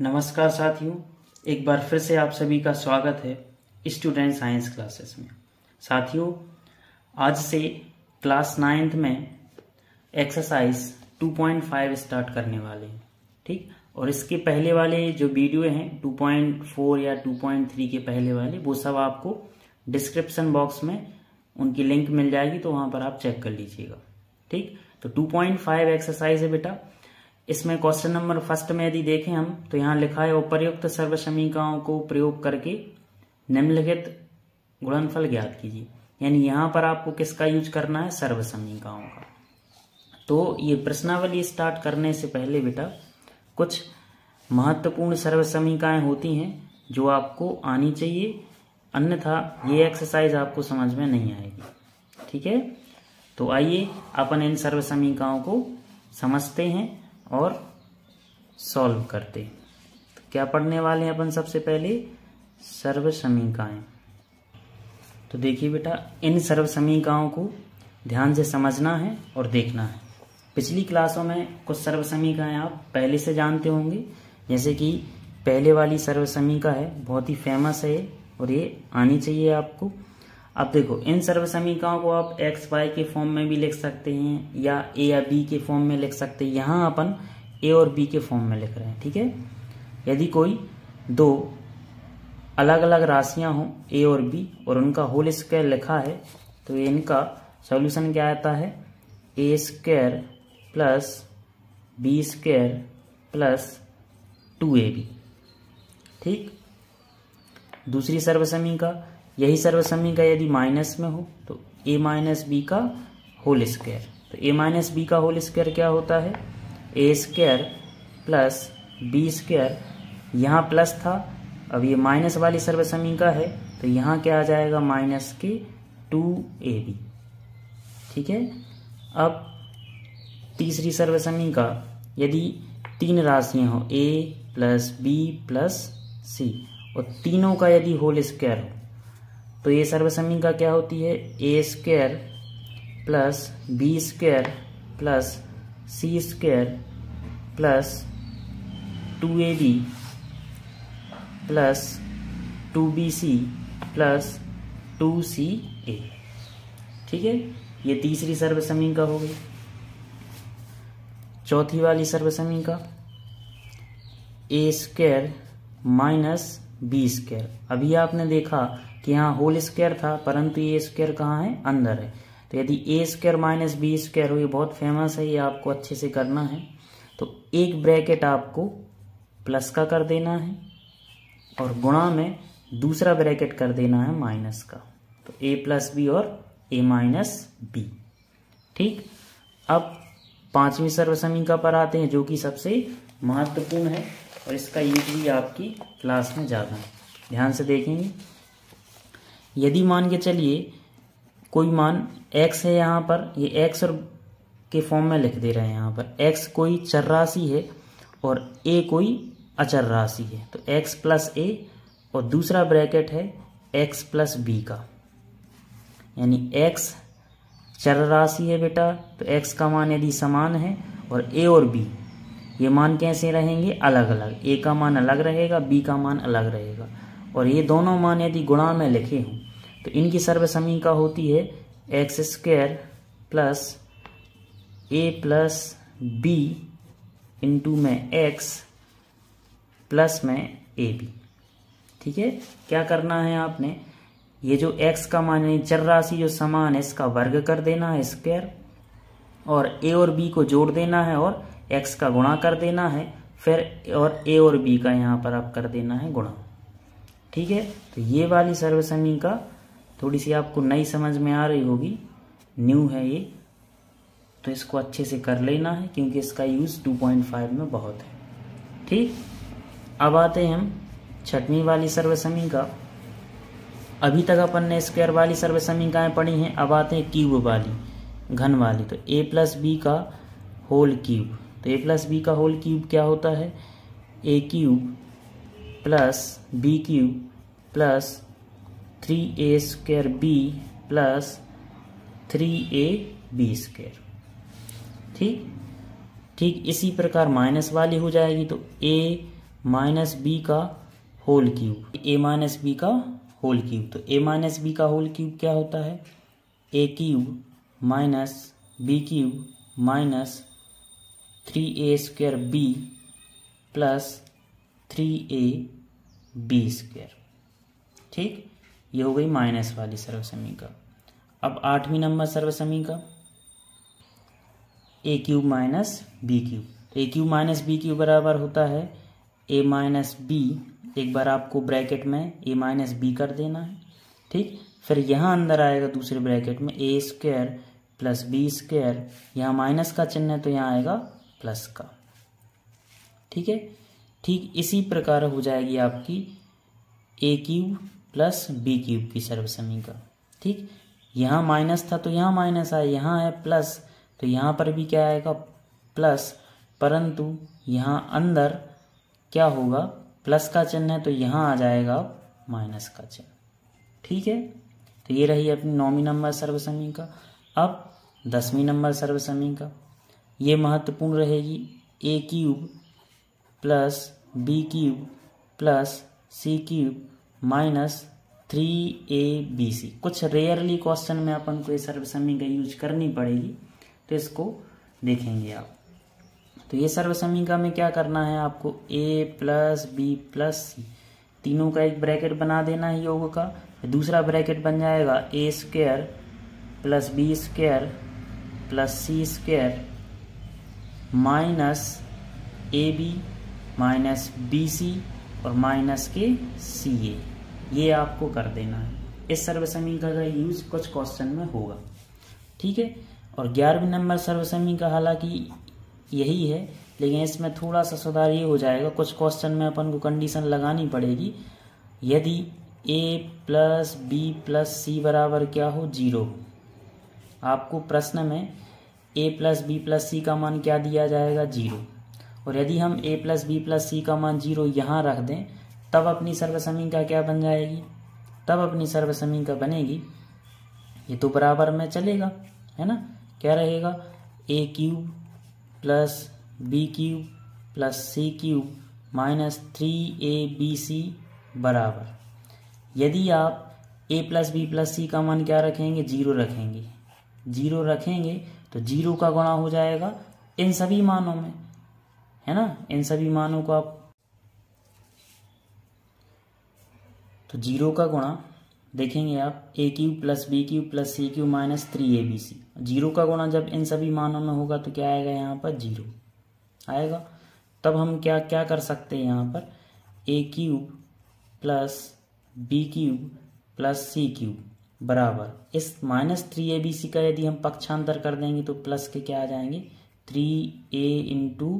नमस्कार साथियों, एक बार फिर से आप सभी का स्वागत है स्टूडेंट साइंस क्लासेस में। साथियों, आज से क्लास नाइन्थ में एक्सरसाइज 2.5 स्टार्ट करने वाले हैं, ठीक? और इसके पहले वाले जो वीडियो हैं 2.4 या 2.3 के पहले वाले, वो सब आपको डिस्क्रिप्शन बॉक्स में उनकी लिंक मिल जाएगी तो वहाँ पर आप चेक कर लीजिएगा, ठीक? तो 2.5 एक्सरसाइज है बेटा इसमें क्वेश्चन नंबर फ़र्स्ट में यदि देखें हम तो यहाँ लिखा है, उपर्युक्त सर्व समीकरणों को प्रयोग करके निम्नलिखित गुणनफल ज्ञात कीजिए। यानी यहाँ पर आपको किसका यूज़ करना है? सर्व समीकरणों का। तो ये प्रश्नावली स्टार्ट करने से पहले बेटा, कुछ महत्वपूर्ण सर्व समीकरण होती हैं जो आपको आनी चाहिए, अन्यथा ये एक्सरसाइज आपको समझ में नहीं आएगी। ठीक है? तो आइए, अपन इन सर्व समीकाओं को समझते हैं। और सॉल्व करते। तो क्या पढ़ने वाले हैं अपन सबसे पहले? सर्व समीकरण तो देखिए बेटा, इन सर्व समीकरणों को ध्यान से समझना है और देखना है। पिछली क्लासों में कुछ सर्व समीकरण आप पहले से जानते होंगे। जैसे कि पहले वाली सर्व समीका है, बहुत ही फ़ेमस है और ये आनी चाहिए आपको। अब देखो, इन सर्व समीकरणों को आप एक्स वाई के फॉर्म में भी लिख सकते हैं, या ए या बी के फॉर्म में लिख सकते हैं। यहाँ अपन ए और बी के फॉर्म में लिख रहे हैं, ठीक है? यदि कोई दो अलग अलग राशियाँ हों ए और बी और उनका होल स्क्वायर लिखा है तो इनका सॉल्यूशन क्या आता है? A square plus B square plus two A B ठीक? दूसरी सर्व समीका यही सर्व समीका यदि माइनस में हो तो ए माइनस बी का होल स्क्वायर तो ए माइनस बी का होल स्क्वायर क्या होता है? A square plus B square यहाँ प्लस था, अब ये माइनस वाली सर्व समीका है तो यहाँ क्या आ जाएगा? माइनस के टू ए बी ठीक है? अब तीसरी सर्व समीका यदि तीन राशियाँ हो A plus B plus C और तीनों का यदि होल स्क्वायर हो तो ये सर्व समीका क्या होती है? A square plus B square plus C square plus two A B plus two B C plus two C A ठीक है? ये तीसरी सर्व समीका हो गई। चौथी वाली सर्व समीका a square minus b square अभी आपने देखा कि यहाँ होल स्क्वायर था, परंतु ये स्क्वायर कहाँ है? अंदर है। तो यदि a square minus b square हो, ये बहुत फ़ेमस है, ये आपको अच्छे से करना है। तो एक ब्रैकेट आपको प्लस का कर देना है और गुणा में दूसरा ब्रैकेट कर देना है माइनस का। तो ए प्लस बी और ए माइनस बी ठीक? अब पांचवी सर्व समीका पर आते हैं, जो कि सबसे महत्वपूर्ण है और इसका यूज़ भी आपकी क्लास में ज़्यादा। है ध्यान से देखेंगे। यदि मान के चलिए, कोई मान x है यहाँ पर, ये x और के फॉर्म में लिख दे रहे हैं यहाँ पर। x कोई चर राशि है और a कोई अचर राशि है। तो x प्लस ए और दूसरा ब्रैकेट है x प्लस बी का। यानी x चर राशि है बेटा तो x का मान यदि समान है और a और b, ये मान कैसे रहेंगे? अलग अलग a का मान अलग रहेगा, b का मान अलग रहेगा। और ये दोनों मान यदि गुणा में लिखे हों तो इनकी सर्व समीका होती है x square plus a plus b into में एक्स प्लस में ए बी ठीक है? क्या करना है आपने? ये जो x का मान यानी चर राशि जो समान है, इसका वर्ग कर देना है स्क्वायर और a और b को जोड़ देना है और x का गुणा कर देना है। फिर और a और b का यहाँ पर आप कर देना है गुणा। ठीक है? तो ये वाली सर्व समीका थोड़ी सी आपको नई समझ में आ रही होगी। न्यू है ये। तो इसको अच्छे से कर लेना है, क्योंकि इसका यूज़ 2.5 में बहुत है। ठीक? अब आते हैं हम छठवीं वाली सर्व समीका अभी तक अपन ने स्क्वायर वाली सर्व समीकाएँ पढ़ी हैं, अब आते हैं क्यूब वाली, घन वाली। तो ए प्लस बी का होल क्यूब तो ए प्लस बी का होल क्यूब क्या होता है? A cube plus b cube plus three a square b plus three a b square. ठीक? ठीक इसी प्रकार माइनस वाली हो जाएगी तो ए माइनस बी का whole cube. A minus b का होल क्यूब। तो ए माइनस बी का होल क्यूब क्या होता है? A cube minus b cube minus three a square b plus three a b square. ठीक? ये हो गई माइनस वाली सर्वसमीका अब आठवीं number सर्वसमीका a cube minus b cube a cube minus b cube बराबर होता है। ए माइनस बी एक बार आपको ब्रैकेट में ए माइनस बी कर देना है। ठीक? फिर यहाँ अंदर आएगा दूसरे ब्रैकेट में a square plus b square यहाँ माइनस का चिन्ह है तो यहाँ आएगा प्लस का। ठीक है? ठीक इसी प्रकार हो जाएगी आपकी a cube plus b cube की सर्वसमीका ठीक? यहाँ माइनस था तो यहाँ माइनस आया, यहाँ है प्लस तो यहाँ पर भी क्या आएगा? प्लस परंतु यहाँ अंदर क्या होगा? प्लस का चिन्ह है तो यहाँ आ जाएगा माइनस का चिन्ह। ठीक है? तो ये रही अपनी नौवीं नंबर सर्वसमीका अब दसवीं नंबर सर्वसमीका ये महत्वपूर्ण रहेगी। A cube plus b cube plus c cube minus three a b c कुछ रेयरली क्वेश्चन में अपन को ये सर्वसमीका यूज़ करनी पड़ेगी तो इसको देखेंगे आप। तो ये सर्वसमीका में क्या करना है, आपको a plus b plus c तीनों का एक ब्रैकेट बना देना है योग का दूसरा ब्रैकेट बन जाएगा a square plus b square plus c square minus a b minus b c और माइनस के सी ए ये आपको कर देना है। इस सर्वसमीका का यूज़ कुछ क्वेश्चन में होगा। ठीक है? और ग्यारहवीं नंबर सर्वसमीका हालाँकि यही है, लेकिन इसमें थोड़ा सा सुधार ये हो जाएगा। कुछ क्वेश्चन में अपन को कंडीशन लगानी पड़ेगी। यदि a plus b plus c बराबर क्या हो? ज़ीरो आपको प्रश्न में a plus b plus c का मान क्या दिया जाएगा? ज़ीरो और यदि हम a plus b plus c का मान ज़ीरो यहाँ रख दें तब अपनी सर्वसमीका क्या बन जाएगी? तब अपनी सर्वसमीका बनेगी। ये तो बराबर में चलेगा, है ना? क्या रहेगा? A cube plus b cube plus c cube minus three a b c बराबर। यदि आप a plus b plus c का मान क्या रखेंगे? ज़ीरो रखेंगे। ज़ीरो रखेंगे तो ज़ीरो का गुणा हो जाएगा इन सभी मानों में, है ना? इन सभी मानों को आप तो ज़ीरो का गुणा देखेंगे आप a cube plus b cube plus c cube minus three a b c zero का गुणा जब इन सभी मानों में होगा तो क्या आएगा यहाँ पर? ज़ीरो। आएगा? तब हम क्या क्या कर सकते हैं यहाँ पर? A cube plus b cube plus c cube बराबर। इस minus three a b c का यदि हम पक्षांतर कर देंगे तो प्लस के क्या आ जाएँगे? Three a into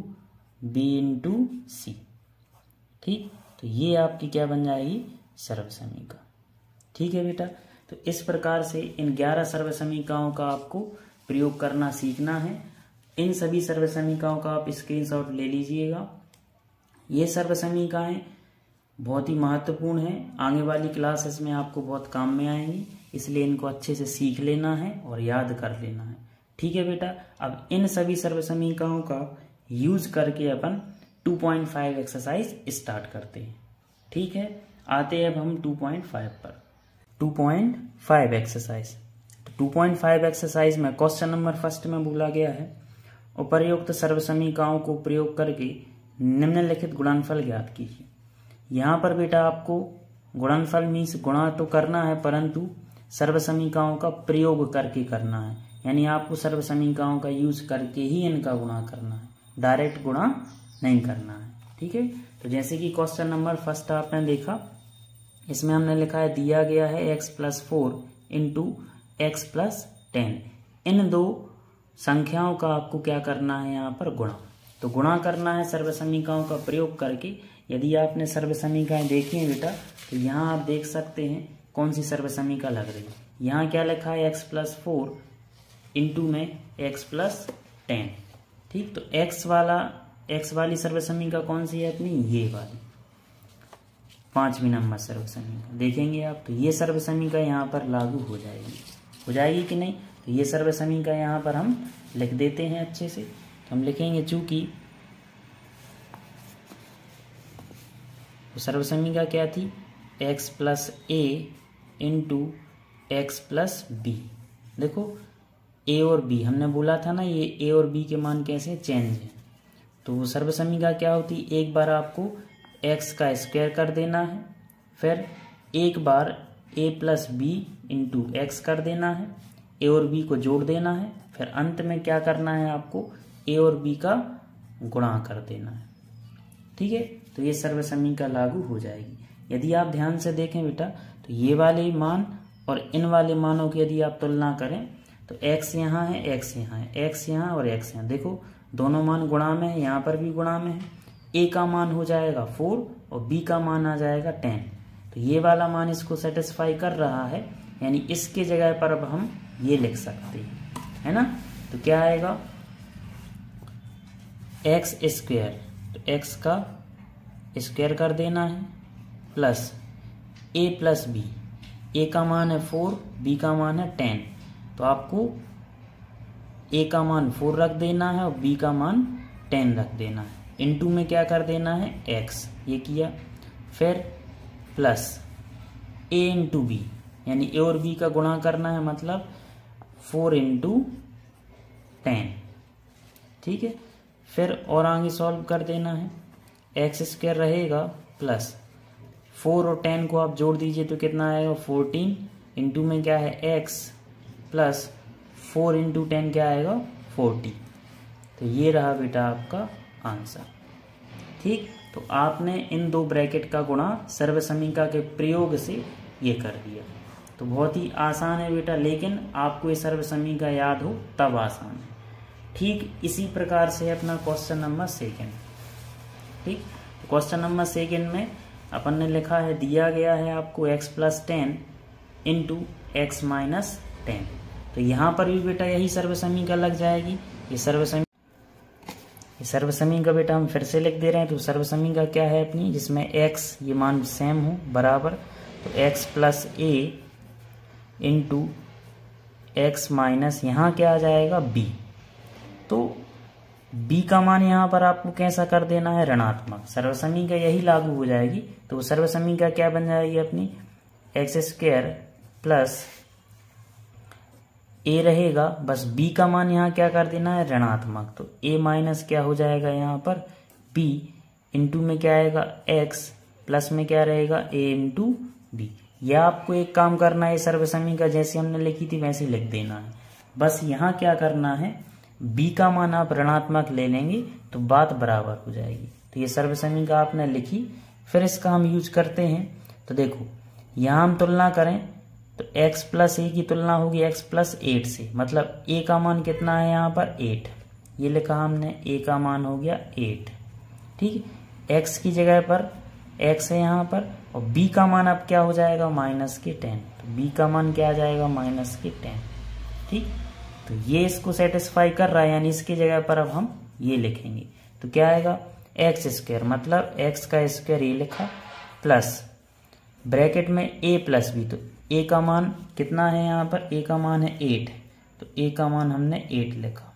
b into c ठीक? तो ये आपकी क्या बन जाएगी? सर्व समीका ठीक है बेटा? तो इस प्रकार से इन ग्यारह सर्व समीकाओं का आपको प्रयोग करना सीखना है। इन सभी सर्व समीकाओं का आप स्क्रीनशॉट ले लीजिएगा। ये सर्व समीकाएँ बहुत ही महत्वपूर्ण है। आगे वाली क्लासेस में आपको बहुत काम में आएँगी, इसलिए इनको अच्छे से सीख लेना है और याद कर लेना है। ठीक है बेटा? अब इन सभी सर्व समीकाओं का यूज़ करके अपन 2.5 एक्सरसाइज स्टार्ट करते हैं। ठीक है? आते हैं अब हम 2.5 पर। 2.5 एक्सरसाइज तो 2.5 एक्सरसाइज में क्वेश्चन नंबर फ़र्स्ट में बोला गया है उपर्युक्त सर्वसमीकाओं को प्रयोग करके निम्नलिखित गुणनफल ज्ञात कीजिए। यहाँ पर बेटा आपको गुणनफल मीन्स गुणा तो करना है, परंतु सर्वसमीकाओं का प्रयोग करके करना है। यानी आपको सर्वसमीकाओं का यूज़ करके ही इनका गुणा करना है। डायरेक्ट गुणा नहीं करना है। ठीक है? तो जैसे कि क्वेश्चन नंबर फ़र्स्ट आपने देखा इसमें हमने लिखा है, दिया गया है x plus four into x plus ten इन दो संख्याओं का आपको क्या करना है यहाँ पर? गुणा। तो गुणा करना है सर्वसमीकाओं का प्रयोग करके। यदि आपने सर्वसमीकाएँ देखी हैं बेटा तो यहाँ आप देख सकते हैं कौन सी सर्वसमीका लग रही है। यहाँ क्या लिखा है? एक्स प्लस फोर इंटू में एक्स प्लस टेन ठीक? तो एक्स वाला एक्स वाली सर्वसमीका कौन सी है अपनी? ये वाली। पांचवी नंबर सर्व समीका देखेंगे आप तो ये सर्व समीका यहाँ पर लागू हो जाएगी। हो जाएगी कि नहीं? तो ये सर्व समीका यहाँ पर हम लिख देते हैं अच्छे से। तो हम लिखेंगे चूँकि तो सर्वसमीका क्या थी? X plus a into x plus b देखो ए और बी हमने बोला था ना ये ए और बी के मान कैसे चेंज है? तो सर्वसमीका क्या होती? एक बार आपको एक्स का स्क्वायर कर देना है। फिर एक बार a plus b into x कर देना है। ए और बी को जोड़ देना है। फिर अंत में क्या करना है आपको? ए और बी का गुणा कर देना है। ठीक है? तो ये सर्वसमीका लागू हो जाएगी। यदि आप ध्यान से देखें बेटा तो ये वाले मान और इन वाले मानों की यदि आप तुलना करें तो x यहाँ है, x यहाँ है, x यहाँ और x यहाँ। देखो, दोनों मान गुणा में है, यहाँ पर भी गुणा में है। A का मान हो जाएगा फोर और बी का मान आ जाएगा टेन तो ये वाला मान इसको सेटिस्फाई कर रहा है, यानी इसके जगह पर अब हम ये लिख सकते हैं। है ना? तो क्या आएगा? एक्स स्क्वेयर तो एक्स का स्क्वेयर कर देना है plus a plus b a का मान है फोर बी का मान है टेन तो आपको ए का मान फोर रख देना है और बी का मान टेन रख देना है। इनटू में क्या कर देना है? एक्स ये किया। फिर प्लस ए इंटू बी यानी ए और बी का गुणा करना है मतलब फोर इंटू टेन ठीक है? फिर और आगे सॉल्व कर देना है। एक्स स्क्वायर रहेगा प्लस फोर और टेन को आप जोड़ दीजिए तो कितना आएगा? फोर्टीन इंटू में क्या है? X plus four into ten क्या आएगा? फोर्टी तो ये रहा बेटा आपका आंसर। ठीक? तो आपने इन दो ब्रैकेट का गुणा सर्वसमीका के प्रयोग से ये कर दिया। तो बहुत ही आसान है बेटा, लेकिन आपको ये सर्वसमीका याद हो, तब आसान है। ठीक? इसी प्रकार से अपना क्वेश्चन नंबर सेकेंड ठीक? क्वेश्चन नंबर सेकेंड में अपन ने लिखा है, दिया गया है आपको x plus ten into x minus ten तो यहाँ पर भी बेटा यही सर्वसमीका लग जाएगी। ये सर्वसमी ये सर्वसमीका बेटा हम फिर से लिख दे रहे हैं तो सर्वसमी का क्या है अपनी, जिसमें x, ये मान सेम हो, बराबर तो x plus a into x minus यहाँ क्या आ जाएगा, b. तो b का मान यहाँ पर आपको कैसा कर देना है, ऋणात्मक. सर्वसमीका यही लागू हो जाएगी तो सर्वसमीका क्या बन जाएगी अपनी एक्स स्क्र प्लस ए रहेगा, बस बी का मान यहाँ क्या कर देना है? ऋणात्मक। तो ए माइनस क्या हो जाएगा यहाँ पर? बी इंटू में क्या आएगा? एक्स प्लस में क्या रहेगा? ए इंटू बी या आपको एक काम करना है सर्वसमी का जैसे हमने लिखी थी वैसे लिख देना है। बस यहाँ क्या करना है? बी का मान आप ऋणात्मक ले लेंगे तो बात बराबर हो जाएगी। तो ये सर्वसमी का आपने लिखी, फिर इसका हम यूज़ करते हैं। तो देखो, यहाँ हम तुलना करें तो x प्लस ए की तुलना होगी x प्लस एट से। मतलब a का मान कितना है यहाँ पर? एट ये लिखा हमने, a का मान हो गया एट ठीक x की जगह पर x है यहाँ पर और b का मान अब क्या हो जाएगा? माइनस के टेन तो b का मान क्या आ जाएगा? माइनस के टेन ठीक? तो ये इसको सेटिस्फाई कर रहा है, यानी इसकी जगह पर अब हम ये लिखेंगे। तो क्या आएगा? एक्स स्क्वायर मतलब एक्स का स्क्वायर ये लिखा। प्लस ब्रैकेट में ए प्लस बी तो ए का मान कितना है यहाँ पर? ए का मान है एट तो ए का मान हमने एट लिखा।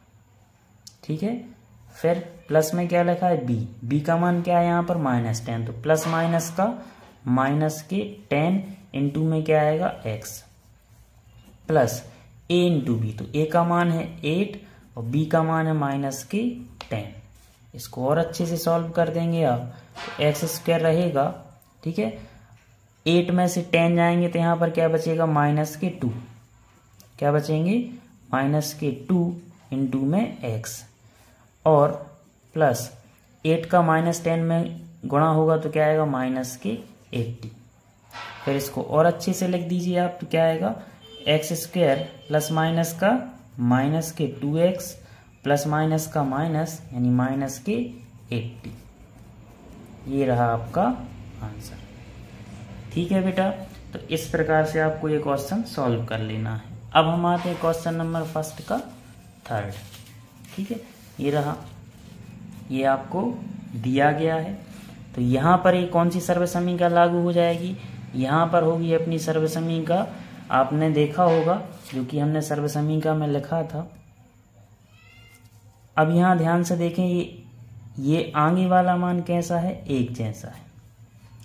ठीक है? फिर प्लस में क्या लिखा है? बी बी का मान क्या है यहाँ पर? माइनस टेन तो प्लस माइनस का माइनस के टेन इंटू में क्या आएगा? X plus a into b तो ए का मान है एट और बी का मान है माइनस के टेन इसको और अच्छे से सॉल्व कर देंगे आप। तो एक्स स्क्वायर रहेगा। ठीक है? एट में से टेन जाएँगे तो यहाँ पर क्या बचेगा? माइनस के टू। क्या बचेंगे? माइनस के टू इंटू में एक्स। और प्लस एट का माइनस टेन में गुणा होगा तो क्या आएगा? माइनस के एट्टी। फिर इसको और अच्छे से लिख दीजिए आप तो क्या आएगा? एक्स स्क्वेयर प्लस माइनस का माइनस के टू एक्स प्लस माइनस का माइनस यानी माइनस के एट्टी। ये रहा आपका आंसर। ठीक है बेटा? तो इस प्रकार से आपको ये क्वेश्चन सॉल्व कर लेना है। अब हम आते हैं क्वेश्चन नंबर फ़र्स्ट का थर्ड ठीक है? ये रहा। ये आपको दिया गया है। तो यहाँ पर ये कौन सी सर्वसमीका लागू हो जाएगी? यहाँ पर होगी अपनी सर्वसमीका आपने देखा होगा, जो कि हमने सर्वसमीका में लिखा था। अब यहाँ ध्यान से देखें, ये ये आगे वाला मान कैसा है? एक जैसा है।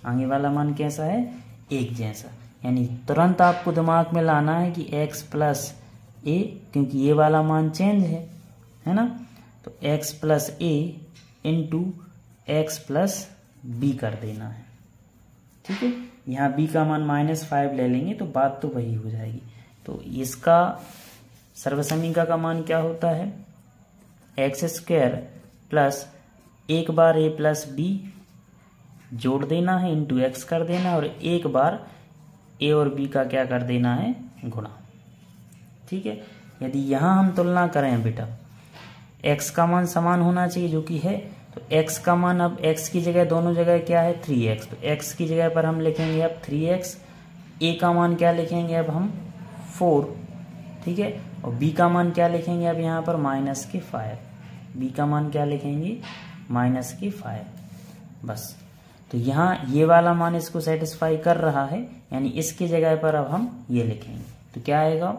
आगे वाला मान कैसा है? एक जैसा। यानी तुरंत आपको दिमाग में लाना है कि x प्लस ए क्योंकि ये वाला मान चेंज है है ना? तो x plus a into x plus b कर देना है। ठीक है? यहाँ b का मान माइनस फाइव ले लेंगे तो बात तो वही हो जाएगी। तो इसका सर्वसमीका का मान क्या होता है? एक्स स्क्वेयर प्लस एक बार ए प्लस बी जोड़ देना है इंटू एक्स कर देना और एक बार ए और बी का क्या कर देना है, गुणा। ठीक है? यदि यहाँ हम तुलना करें बेटा एक्स का मान समान होना चाहिए, जो कि है तो एक्स का मान अब एक्स की जगह, दोनों जगह क्या है थ्री एक्स तो एक्स की जगह पर हम लिखेंगे अब थ्री एक्स ए का मान क्या लिखेंगे अब हम फोर ठीक है? और बी का मान क्या लिखेंगे अब यहाँ पर माइनस के फाइव बी का मान क्या लिखेंगे माइनस के फाइव बस। तो यहाँ ये वाला मान इसको सेटिस्फाई कर रहा है, यानी इसकी जगह पर अब हम ये लिखेंगे। तो क्या आएगा?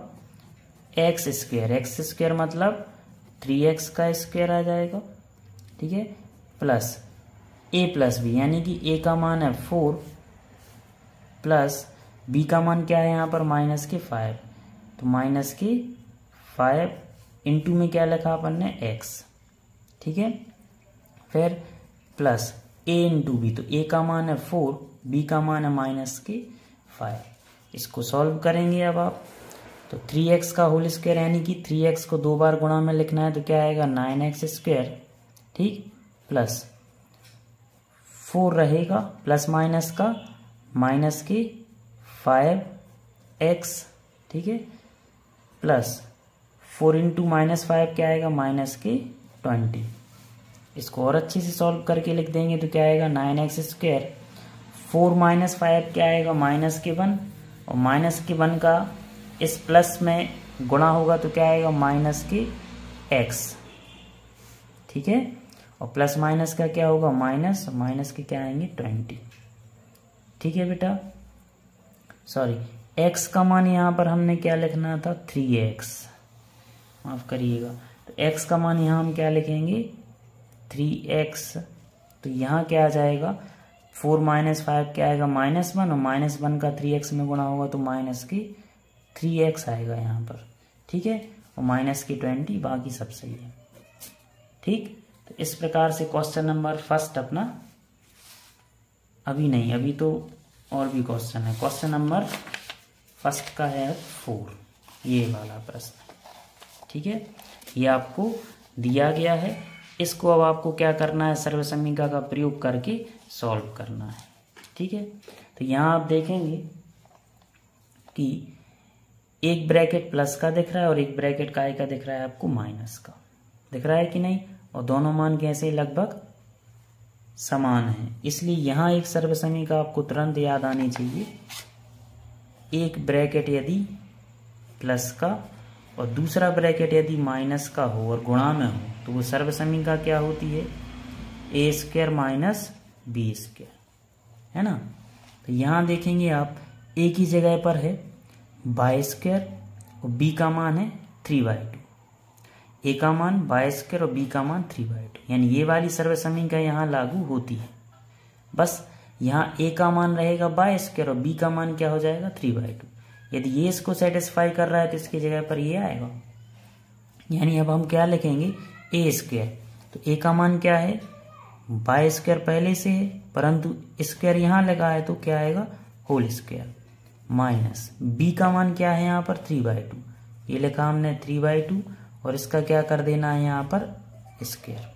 एक्स स्क्वेयर एक्स स्क्वेयर मतलब थ्री एक्स का स्क्वेयर आ जाएगा, ठीक है? प्लस ए प्लस बी यानी कि ए का मान है फोर प्लस बी का मान क्या है यहाँ पर? माइनस के फाइव तो माइनस के फाइव इंटू में क्या लिखा अपन ने? एक्स ठीक है? फिर प्लस ए इंटू बी तो ए का मान है फोर बी का मान है माइनस के फाइव इसको सॉल्व करेंगे अब आप। तो थ्री एक्स का होल स्क्वायर यानी कि थ्री एक्स को दो बार गुणा में लिखना है तो क्या आएगा? नाइन एक्स स्क्वायर ठीक? प्लस फोर रहेगा प्लस माइनस का माइनस के फाइव एक्स ठीक है? Plus four into minus five क्या आएगा? माइनस के ट्वेंटी इसको और अच्छे से सॉल्व करके लिख देंगे तो क्या आएगा? Nine x square four minus five क्या आएगा? माइनस के वन। और माइनस के वन का इस प्लस में गुणा होगा तो क्या आएगा? माइनस के एक्स ठीक है? और प्लस माइनस का क्या होगा? माइनस माइनस के क्या आएँगे? ट्वेंटी ठीक है बेटा? सॉरी एक्स का मान यहाँ पर हमने क्या लिखना था? थ्री एक्स माफ़ करिएगा। तो एक्स का मान यहाँ हम क्या लिखेंगे? थ्री एक्स तो यहाँ क्या आ जाएगा? फोर माइनस फाइव क्या आएगा? माइनस वन, और माइनस वन का थ्री एक्स में गुणा होगा तो माइनस की थ्री एक्स आएगा यहाँ पर। ठीक है? और माइनस की ट्वेंटी बाकी सब सही है। ठीक? तो इस प्रकार से क्वेश्चन नंबर फ़र्स्ट अपना अभी नहीं, अभी तो और भी क्वेश्चन है। क्वेश्चन नंबर फ़र्स्ट का है फोर। ये वाला प्रश्न। ठीक है? ये आपको दिया गया है। इसको अब आपको क्या करना है? सर्वसमीका का प्रयोग करके सॉल्व करना है। ठीक है? तो यहाँ आप देखेंगे कि एक ब्रैकेट प्लस का दिख रहा है और एक ब्रैकेट काय का दिख रहा है आपको माइनस का। दिख रहा है कि नहीं? और दोनों मान कैसे लगभग समान है। इसलिए यहाँ एक सर्वसमीका आपको तुरंत याद आनी चाहिए। एक ब्रैकेट यदि प्लस का और दूसरा ब्रैकेट यदि माइनस का हो और गुणा में हो तो वो सर्वसमीका क्या होती है? A square minus b square है ना? तो यहाँ देखेंगे आप ए की जगह पर है बाई स्क्र और बी का मान है थ्री बाई टू ए का मान बाई स्क्र और बी का मान थ्री बाई टू यानी ये वाली सर्वसमीका यहाँ लागू होती है। बस यहाँ ए का मान रहेगा बाई स्क्र और बी का मान क्या हो जाएगा? थ्री बाई टू यदि ये इसको सेटिस्फाई कर रहा है तो इसकी जगह पर ये आएगा। यानी अब हम क्या लिखेंगे? A square. तो ए का मान क्या है? बाय स्क्वायर पहले से है, परंतु स्क्वायर यहाँ लगा है तो क्या आएगा? Whole square. माइनस बी का मान क्या है यहाँ पर? Three by two. ये लिखा हमने थ्री बाई टू, और इसका क्या कर देना है यहाँ पर? स्क्वायर।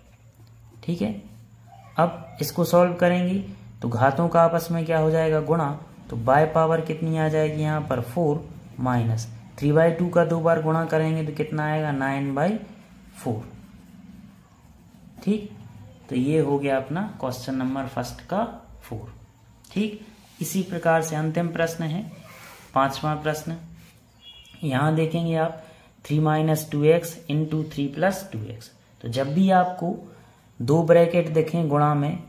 ठीक है? अब इसको सॉल्व करेंगे तो घातों का आपस में क्या हो जाएगा? गुणा। तो बाय पावर कितनी आ जाएगी यहाँ पर? Four minus. Three by two का दो बार गुणा करेंगे तो कितना आएगा? Nine by four. ठीक? तो ये हो गया अपना क्वेश्चन नंबर फ़र्स्ट का फोर ठीक? इसी प्रकार से अंतिम प्रश्न है, पांचवा प्रश्न। यहाँ देखेंगे आप three minus two x into three plus two x तो जब भी आपको दो ब्रैकेट देखें गुणा में,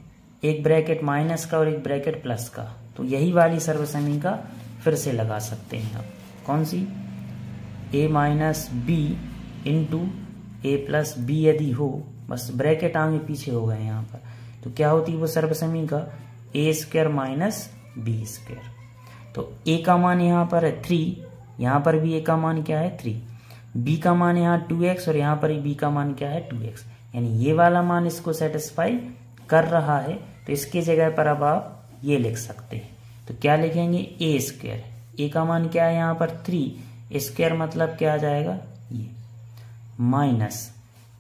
एक ब्रैकेट माइनस का और एक ब्रैकेट प्लस का तो यही वाली सर्वसमीका फिर से लगा सकते हैं आप। कौन सी? A minus b into a plus b यदि हो बस ब्रैकेट आगे पीछे हो गए यहाँ पर। तो क्या होती है वो सर्वसमीका a square minus b square तो ए का मान यहाँ पर है थ्री यहाँ पर भी ए का मान क्या है? थ्री बी का मान यहाँ टू एक्स और यहाँ पर बी का मान क्या है? टू एक्स यानी ये वाला मान इसको सेटिस्फाई कर रहा है तो इसके जगह पर अब आप ये लिख सकते हैं। तो क्या लिखेंगे? ए स्क्वायर ए का मान क्या है यहाँ पर? थ्री स्क्वायर मतलब क्या आ जाएगा? ये। माइनस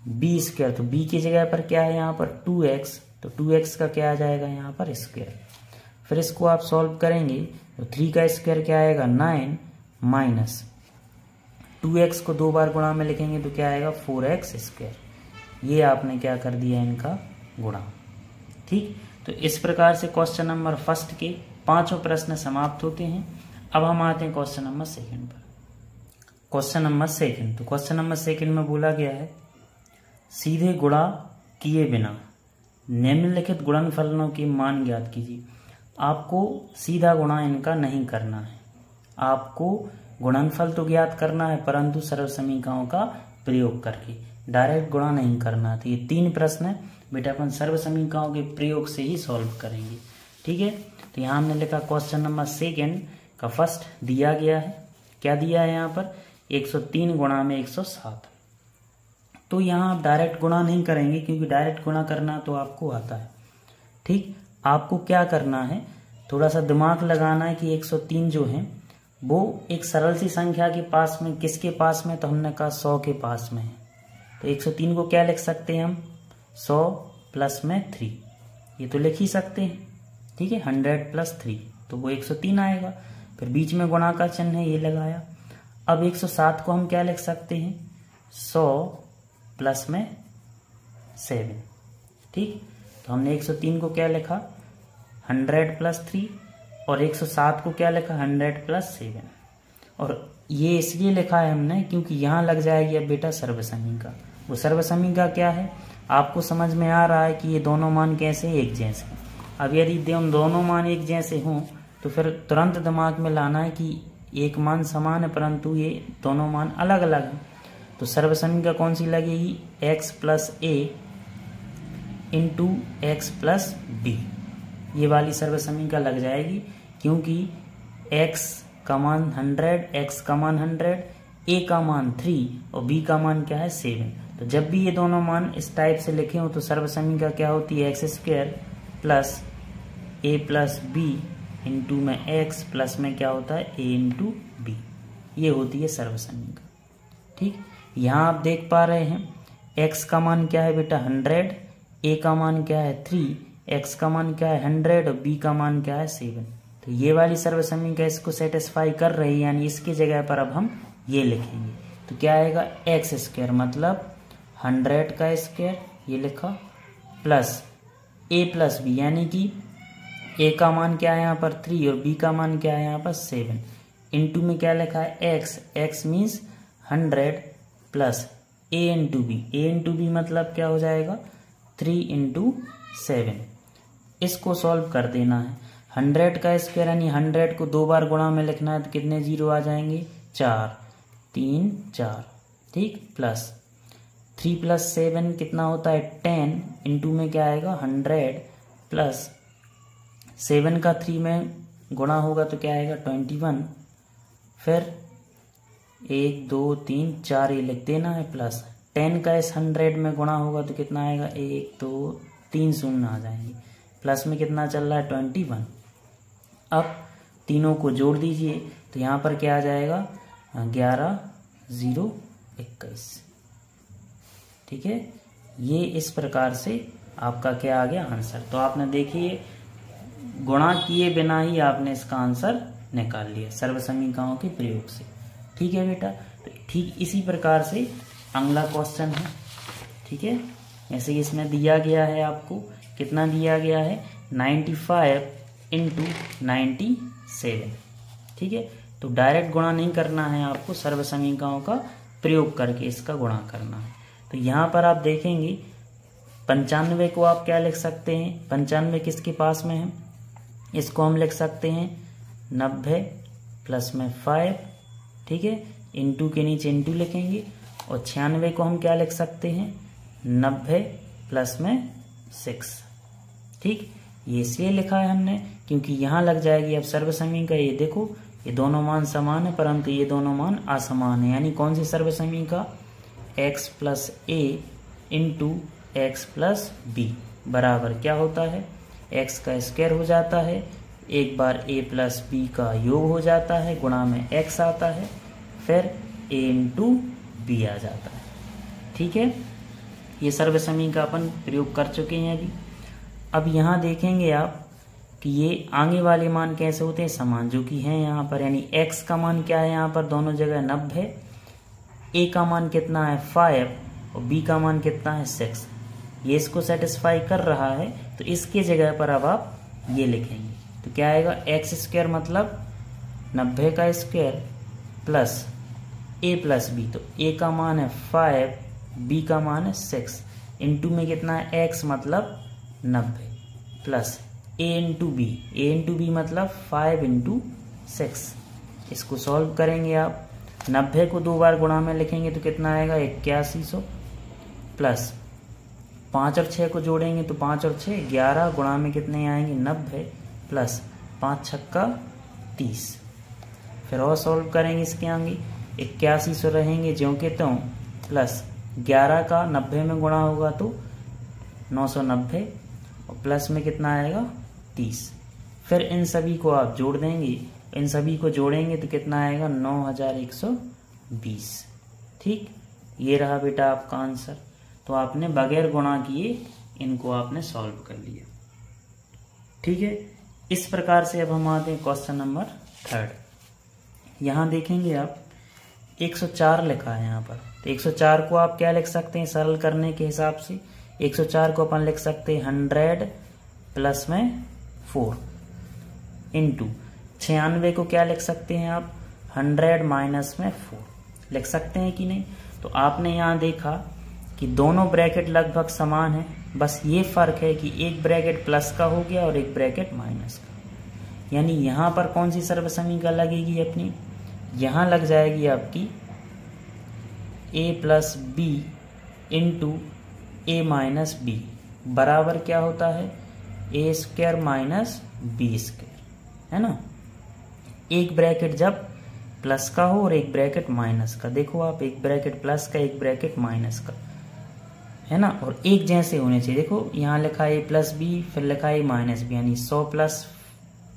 बी स्क्वायर तो बी की जगह पर क्या है यहाँ पर? टू एक्स तो टू एक्स का क्या आ जाएगा यहाँ पर? स्क्वायर फिर इसको आप सॉल्व करेंगे तो थ्री का स्क्वायर क्या आएगा? नाइन माइनस टू एक्स को दो बार गुणा में लिखेंगे तो क्या आएगा? फोर एक्स स्क्वायर ये आपने क्या कर दिया इनका गुणा। ठीक? तो इस प्रकार से क्वेश्चन नंबर फ़र्स्ट के पाँचों प्रश्न समाप्त होते हैं। अब हम आते हैं क्वेश्चन नंबर सेकंड पर। क्वेश्चन नंबर सेकंड तो क्वेश्चन नंबर सेकंड में बोला गया है सीधे गुणा किए बिना। निम्नलिखित गुणनफलों के मान ज्ञात कीजिए। आपको सीधा गुणा इनका नहीं करना है। आपको गुणनफल तो ज्ञात करना है, परंतु सर्व समीकरणों का प्रयोग करके। डायरेक्ट गुणा नहीं करना। तो ये तीन प्रश्न है। बेटा, अपन सर्व समीकाओं के प्रयोग से ही सॉल्व करेंगे। ठीक है? तो यहाँ हमने लिखा क्वेश्चन नंबर सेकेंड का फ़र्स्ट दिया गया है। क्या दिया है यहाँ पर? 103 गुणा में 107 तो यहाँ आप डायरेक्ट गुणा नहीं करेंगे, क्योंकि डायरेक्ट गुणा करना तो आपको आता है। ठीक? आपको क्या करना है? थोड़ा सा दिमाग लगाना है कि 103 जो है, वो एक सरल सी संख्या के पास में, किसके पास में? तो हमने कहा सौ के पास में है। तो 103 को क्या लिख सकते हैं हम? सौ प्लस में थ्री। ये तो लिख ही सकते हैं। ठीक है? 100 प्लस थ्री। तो वो 103 आएगा। फिर बीच में गुणा का चिन्ह है, ये लगाया। अब 107 को हम क्या लिख सकते हैं? 100 प्लस में सेवन। ठीक? तो हमने 103 को क्या लिखा? 100 प्लस थ्री और 107 को क्या लिखा? 100 प्लस सेवन। और ये इसलिए लिखा है हमने क्योंकि यहाँ लग जाएगी अब बेटा सर्वसमी का। वो सर्वसमी का क्या है? आपको समझ में आ रहा है कि ये दोनों मान कैसे एक जैसे अब यदि दोनों मान एक जैसे हों तो फिर तुरंत दिमाग में लाना है कि एक मान समान है, परंतु ये दोनों मान अलग अलग हैं। तो सर्वसमी का कौन सी लगेगी? X plus a into x plus b ये वाली सर्वसमी का लग जाएगी क्योंकि x का मान हंड्रेड एक्स का मान हंड्रेड ए का मान थ्री और बी का मान क्या है? सेवन तो जब भी ये दोनों मान इस टाइप से लिखे हो तो सर्वसमी का क्या होती है? X square plus a plus b into में एक्स प्लस में क्या होता है? ए इंटू बी ये होती है सर्वसमी का ठीक? यहाँ आप देख पा रहे हैं एक्स का मान क्या है बेटा हंड्रेड ए का मान क्या है थ्री एक्स का मान क्या है हंड्रेड और बी का मान क्या है सेवन। तो ये वाली सर्वसमीका इसको सेटिस्फाई कर रही है, यानी इसकी जगह पर अब हम ये लिखेंगे। तो क्या आएगा? एक्स स्क्वायर मतलब हंड्रेड का स्क्वायर ये लिखा प्लस ए प्लस बी यानी कि ए का मान क्या है यहाँ पर थ्री और बी का मान क्या है यहाँ पर सेवन इंटू में क्या लिखा है? X x means hundred plus a into b. A into b मतलब क्या हो जाएगा? Three into seven. इसको सॉल्व कर देना है। हंड्रेड का स्क्वायर यानी हंड्रेड को दो बार गुणा में लिखना है तो कितने ज़ीरो आ जाएँगे? चार। तीन, चार। ठीक? प्लस थ्री प्लस सेवन कितना होता है? टेन। इंटू में क्या आएगा? हंड्रेड। प्लस सेवन का थ्री में गुणा होगा तो क्या आएगा? Twenty one. फिर एक, दो, तीन, चार, ये लिख देना है प्लस टेन का इस हंड्रेड में गुणा होगा तो कितना आएगा? एक, दो, तीन शून्य आ जाएँगे। प्लस में कितना चल रहा है? ट्वेंटी वन अब तीनों को जोड़ दीजिए तो यहाँ पर क्या आ जाएगा? ग्यारह, ज़ीरो, इक्कीस। ठीक है? ये इस प्रकार से आपका क्या आ गया? आंसर। तो आपने देखिए, गुणा किए बिना ही आपने इसका आंसर निकाल लिया सर्वसमीकाओं के प्रयोग से। ठीक है बेटा? तो ठीक इसी प्रकार से अगला क्वेश्चन है। ठीक है? ऐसे इसमें दिया गया है आपको। कितना दिया गया है? Ninety five into ninety seven ठीक है? तो डायरेक्ट गुणा नहीं करना है आपको सर्व का प्रयोग करके इसका गुणा करना है। तो यहाँ पर आप देखेंगे, पंचानवे को आप क्या लिख सकते हैं? पंचानवे किसके पास में है? इसको हम लिख सकते हैं, नब्बे प्लस में फाइव ठीक है? इंटू के नीचे इंटू लिखेंगे। और छियानवे को हम क्या लिख सकते हैं? नब्बे प्लस में सिक्स। ठीक? ये इसलिए लिखा है हमने, क्योंकि यहाँ लग जाएगी अब सर्वसमी का। ये देखो, ये दोनों मान समान है, परंतु ये दोनों मान असमान है। यानी कौन सी सर्वसमी का? X plus a into x plus b बराबर क्या होता है? एक्स का स्क्वायर हो जाता है। एक बार a प्लस बी का योग हो जाता है, गुणा में x आता है, फिर a इंटू बी आ जाता है। ठीक है? ये सर्वसमी का अपन प्रयोग कर चुके हैं अभी। अब यहाँ देखेंगे आप कि ये आगे वाले मान कैसे होते हैं। समान जो कि हैं यहाँ पर, यानी x का मान क्या है यहाँ पर? दोनों जगह नब्बे a का मान कितना है? फाइव और b का मान कितना है? सिक्स ये इसको सेटिस्फाई कर रहा है तो इसके जगह पर अब आप ये लिखेंगे। तो क्या आएगा? एक्स स्क्वायर मतलब नब्बे का square plus a plus b तो ए का मान है फाइव बी का मान है सिक्स इंटू में कितना है? एक्स मतलब नब्बे plus a into b a into b मतलब फाइव इंटू सिक्स इसको सॉल्व करेंगे आप. नब्बे को दो बार गुणा में लिखेंगे तो कितना आएगा? इक्यासी सौ प्लस पाँच और छः को जोड़ेंगे तो पाँच और छः ग्यारह गुणा में कितने आएँगे? नब्बे. प्लस पाँच छक्का तीस। फिर और सॉल्व करेंगे इसके आगे। इक्यासी सौ रहेंगे, ज्यों के त्यों प्लस ग्यारह का नब्बे में गुणा होगा तो नौ सौ नब्बे, और प्लस में कितना आएगा? तीस। फिर इन सभी को आप जोड़ देंगे। इन सभी को जोड़ेंगे तो कितना आएगा? नौ हज़ार एक सौ बीस। ठीक? ये रहा बेटा आपका आंसर। तो आपने बगैर गुणा किए इनको आपने सॉल्व कर लिया। ठीक है? इस प्रकार से अब हम आते हैं क्वेश्चन नंबर थर्ड। यहाँ देखेंगे आप 104 लिखा है यहाँ पर। तो 104 को आप क्या लिख सकते हैं सरल करने के हिसाब से? 104 को अपन लिख सकते हैं हंड्रेड प्लस में फोर इंटू। छियानवे को क्या लिख सकते हैं आप? हंड्रेड माइनस में फोर। लिख सकते हैं कि नहीं? तो आपने यहाँ देखा कि दोनों ब्रैकेट लगभग समान है, बस ये फ़र्क है कि एक ब्रैकेट प्लस का हो गया और एक ब्रैकेट माइनस का। यानी यहाँ पर कौन सी सर्वसमीका लगेगी अपनी? यहाँ लग जाएगी आपकी a plus b into a minus b बराबर क्या होता है? A square minus b square है ना? एक ब्रैकेट जब प्लस का हो और एक ब्रैकेट माइनस का। देखो आप, एक ब्रैकेट प्लस का, एक ब्रैकेट माइनस का। है ना? और एक जैसे होने चाहिए। देखो, यहाँ लिखा है प्लस बी फिर लिखा है माइनस बी यानी सौ प्लस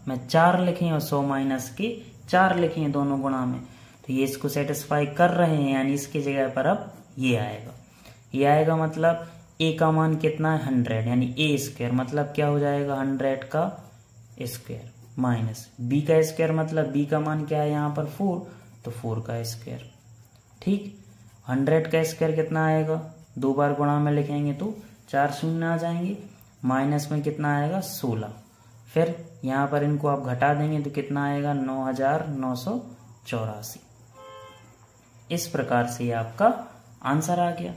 में चार लिखे और सौ माइनस के चार लिखे हैं दोनों गुणा में। तो ये इसको सेटिस्फाई कर रहे हैं, यानी इसकी जगह पर अब ये आएगा। ये आएगा मतलब ए का मान कितना है? हंड्रेड यानी ए स्क्वायर मतलब क्या हो जाएगा? हंड्रेड का स्क्वायर माइनस बी का स्क्वायर मतलब बी का मान क्या है यहाँ पर? फोर तो फोर का स्क्वायर ठीक? हंड्रेड का स्क्वायर कितना आएगा? दो बार गुणा में लिखेंगे तो चार शून्य आ जाएँगे। माइनस में कितना आएगा? सोलह। फिर यहाँ पर इनको आप घटा देंगे तो कितना आएगा? नौ हज़ार नौ सौ चौरासी। इस प्रकार से आपका आंसर आ गया।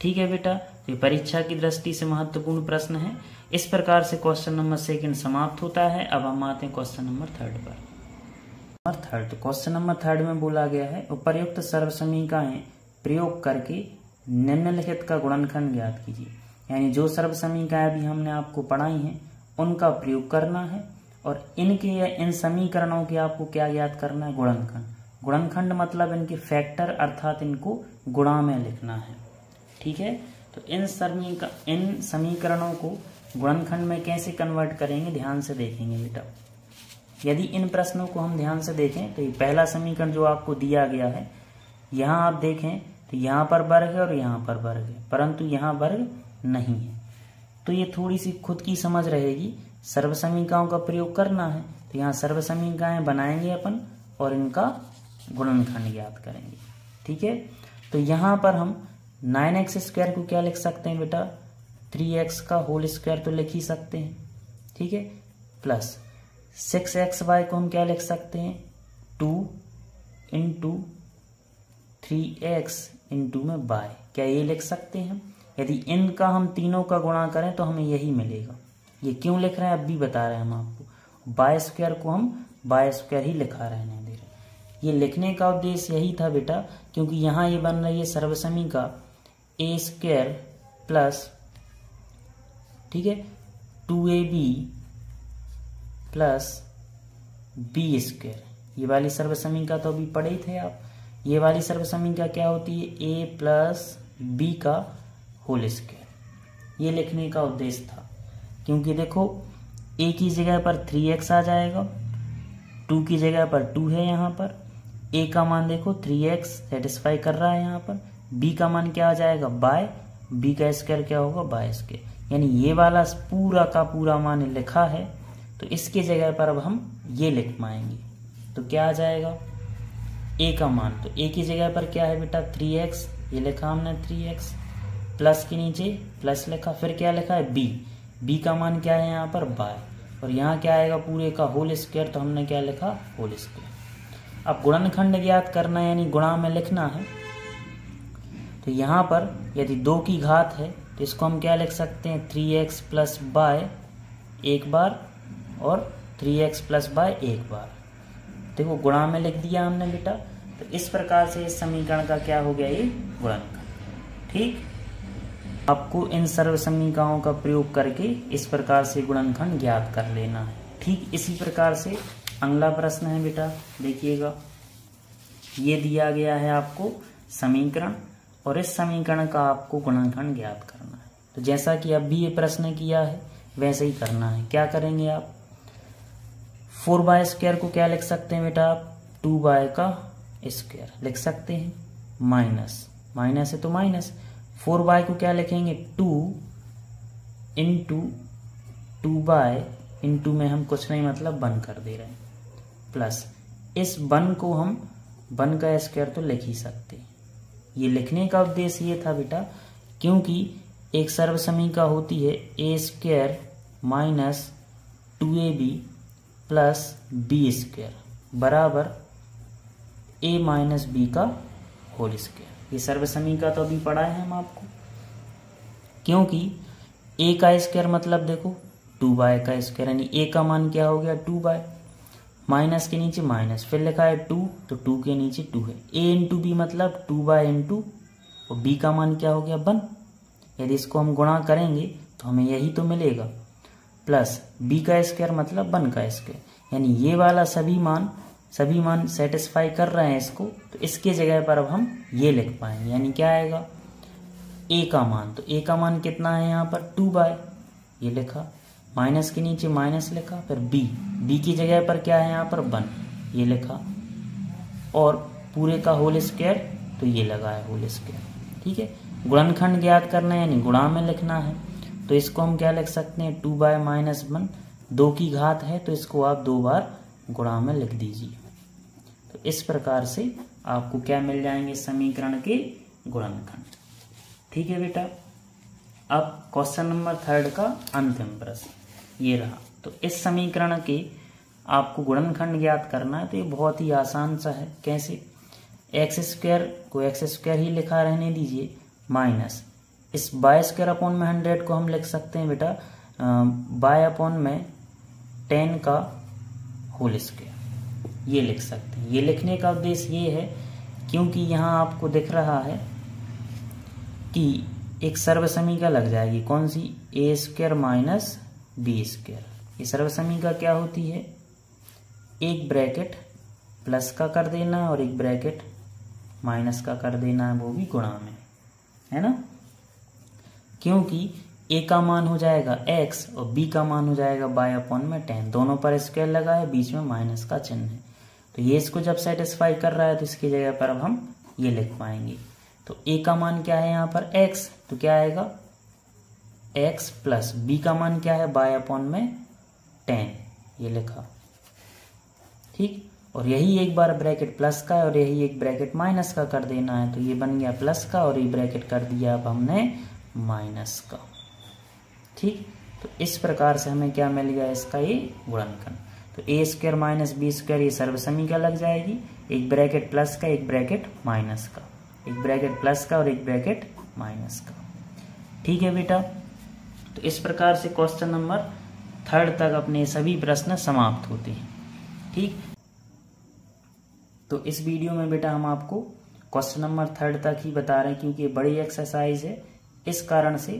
ठीक है बेटा तो परीक्षा की दृष्टि से महत्वपूर्ण प्रश्न है। इस प्रकार से क्वेश्चन नंबर सेकंड समाप्त होता है। अब हम आते हैं क्वेश्चन नंबर थर्ड पर। Number third question number third में बोला गया है उपर्युक्त सर्वसमीकाएँ प्रयोग करके निम्नलिखित का गुणनखंड ज्ञात कीजिए। यानी जो सर्वसमीकाएँ भी हमने आपको पढ़ाई हैं, उनका प्रयोग करना है और इनके या इन समीकरणों के आपको क्या ज्ञात करना है? गुणनखंड। गुणनखंड मतलब इनके फैक्टर अर्थात इनको गुणा में लिखना है। ठीक है? तो इन समीका, इन समीकरणों को गुणनखंड में कैसे कन्वर्ट करेंगे? ध्यान से देखेंगे बेटा। यदि इन प्रश्नों को हम ध्यान से देखें तो ये पहला समीकरण जो आपको दिया गया है, यहाँ आप देखें तो यहाँ पर वर्ग है और यहाँ पर वर्ग है, परंतु यहाँ वर्ग नहीं है। तो ये थोड़ी सी खुद की समझ रहेगी। सर्व समीकाओं का प्रयोग करना है तो यहाँ सर्व समीकाएँ बनाएँगे अपन और इनका गुणनखंड ज्ञात करेंगे। ठीक है? तो यहाँ पर हम नाइन एक्स स्क्वायर को क्या लिख सकते हैं बेटा? थ्री एक्स का होल स्क्वायर तो लिख ही सकते हैं। ठीक है? प्लस सिक्स एक्स वाई को हम क्या लिख सकते हैं? Two into three x into में बाय क्या ये लिख सकते हैं? यदि इनका हम तीनों का गुणा करें तो हमें यही मिलेगा। ये क्यों लिख रहे हैं? अब भी बता रहे हैं हम आपको। बाय स्क्वायर को हम बाय स्क्वायर ही लिखा रहे हैं दे रहे ये लिखने का उद्देश्य यही था बेटा, क्योंकि यहाँ ये बन रही है सर्वसमी का ए स्क्वायर प्लस ठीक है two a b plus b square ये वाली सर्व समीकरण तो अभी पढ़े ही थे आप। ये वाली सर्व समीकरण क्या होती है? ए प्लस बी का होल स्क्वेयर ये लिखने का उद्देश्य था। क्योंकि देखो ए की जगह पर थ्री एक्स आ जाएगा टू की जगह पर टू है यहाँ पर। ए का मान देखो थ्री एक्स सेटिस्फाई कर रहा है यहाँ पर। बी का मान क्या आ जाएगा? बाय बी का स्क्वायर क्या होगा? बाय स्क्वायर यानी ये वाला पूरा का पूरा मान लिखा है तो इसके जगह पर अब हम ये लिख पाएँगे। तो क्या आ जाएगा? ए का मान तो ए की जगह पर क्या है बेटा? थ्री एक्स ये लिखा हमने थ्री एक्स प्लस के नीचे प्लस लिखा, फिर क्या लिखा है? बी बी का मान क्या है यहाँ पर? बाय और यहाँ क्या आएगा पूरे का होल स्क्वायर तो हमने क्या लिखा? होल स्क्वायर अब गुणनखंड ज्ञात करना यानी गुणा में लिखना है। तो यहाँ पर यदि दो की घात है तो इसको हम क्या लिख सकते हैं? थ्री एक्स प्लस बाय एक बार, और थ्री एक्स प्लस बाय एक बार. देखो, गुणा में लिख दिया हमने बेटा। तो इस प्रकार से इस समीकरण का क्या हो गया ये गुणनखंड ठीक? आपको इन सर्व समीकाओं का प्रयोग करके इस प्रकार से गुणनखंड ज्ञात कर लेना है। ठीक इसी प्रकार से अगला प्रश्न है बेटा, देखिएगा। ये दिया गया है आपको समीकरण, और इस समीकरण का आपको गुणनखंड ज्ञात करना है। तो जैसा कि अब भी ये प्रश्न किया है, वैसे ही करना है। क्या करेंगे आप? फोर बाय स्क्वायर को क्या लिख सकते हैं बेटा आप? टू बाय का स्क्वायर लिख सकते हैं। माइनस। माइनस है तो माइनस। फोर बाय को क्या लिखेंगे? Two into two y into में हम कुछ नहीं मतलब वन कर दे रहे हैं। प्लस इस वन को हम वन का स्क्वायर तो लिख ही सकते ये लिखने का उद्देश्य ये था बेटा, क्योंकि एक सर्व समीका होती है a square minus two a b plus b square बराबर ए माइनस बी का होल स्क्वायर। ये सर्व समीका तो अभी पढ़ा है हम आपको। क्योंकि ए का स्क्वायर मतलब देखो, टू बाय का स्क्वायर, यानी ए का मान क्या हो गया? To bye. माइनस के नीचे माइनस, फिर लिखा है टू तो टू के नीचे टू है। ए इंटू बी मतलब टू बाय इंटू, और बी का मान क्या हो गया? वन। यदि इसको हम गुणा करेंगे तो हमें यही तो मिलेगा। प्लस बी का स्क्वायर मतलब वन का स्क्वायर यानी ये वाला सभी मान सभी मान सेटिस्फाई कर रहे हैं इसको तो इसके जगह पर अब हम ये लिख पाएँगे। यानी क्या आएगा? ए का मान। तो ए का मान कितना है यहाँ पर? टू बाय ये लिखा। माइनस के नीचे माइनस लिखा, फिर बी बी की जगह पर क्या है यहाँ पर? वन ये लिखा। और पूरे का होल स्क्वायर तो ये लगा है होल स्क्वायर ठीक है? गुणनखंड ज्ञात करना है, यानी गुणा में लिखना है। तो इसको हम क्या लिख सकते हैं? टू बाय माइनस वन, दो की घात है तो इसको आप दो बार गुणा में लिख दीजिए। तो इस प्रकार से आपको क्या मिल जाएँगे समीकरण के गुणनखंड। ठीक है बेटा? अब क्वेश्चन नंबर थर्ड का अंतिम प्रश्न, ये रहा। तो इस समीकरण के आपको गुणनखंड ज्ञात करना है तो ये बहुत ही आसान सा है। कैसे? एक्स स्क्वायर को एक्स स्क्वायर ही लिखा रहने दीजिए, माइनस। इस बाय स्क्वायर अपॉन में हंड्रेड को हम लिख सकते हैं बेटा बाय अपॉन में टेन का होल स्क्वायर ये लिख सकते हैं। ये लिखने का उद्देश्य ये है, क्योंकि यहाँ आपको दिख रहा है कि एक सर्व समीका लग जाएगी। कौन सी? A square minus b square ये सर्व समीका क्या होती है? एक ब्रैकेट प्लस का कर देना और एक ब्रैकेट माइनस का कर देना है, वो भी गुणा में। है ना? क्योंकि ए का मान हो जाएगा एक्स और बी का मान हो जाएगा बाय अपॉन में टेन दोनों पर स्क्वायर लगा है बीच में माइनस का चिन्ह है। तो ये इसको जब सेटिस्फाई कर रहा है तो इसकी जगह पर अब हम ये लिख पाएँगे। तो ए का मान क्या है यहाँ पर? एक्स तो क्या आएगा? एक्स प्लस बी का मान क्या है? बाय अपॉन में टेन ये लिखा। ठीक? और यही एक बार ब्रैकेट प्लस का और यही एक ब्रैकेट माइनस का कर देना है। तो ये बन गया प्लस का और ये ब्रैकेट कर दिया अब हमने माइनस का। ठीक? तो इस प्रकार से हमें क्या मिल गया इसका ये गुणनखंड। तो a square minus b square ये सर्वसमी का लग जाएगी? एक ब्रैकेट प्लस का, एक ब्रैकेट माइनस का। एक ब्रैकेट प्लस का और एक ब्रैकेट माइनस का। ठीक है बेटा? तो इस प्रकार से क्वेश्चन नंबर थर्ड तक अपने सभी प्रश्न समाप्त होते हैं। ठीक? तो इस वीडियो में बेटा हम आपको क्वेश्चन नंबर थर्ड तक ही बता रहे हैं क्योंकि बड़ी एक्सरसाइज है। इस कारण से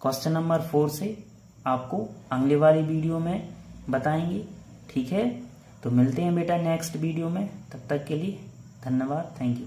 क्वेश्चन नंबर फोर से आपको अगले वाली वीडियो में बताएँगे, ठीक है? तो मिलते हैं बेटा नेक्स्ट वीडियो में, तब तक के लिए धन्यवाद थैंक यू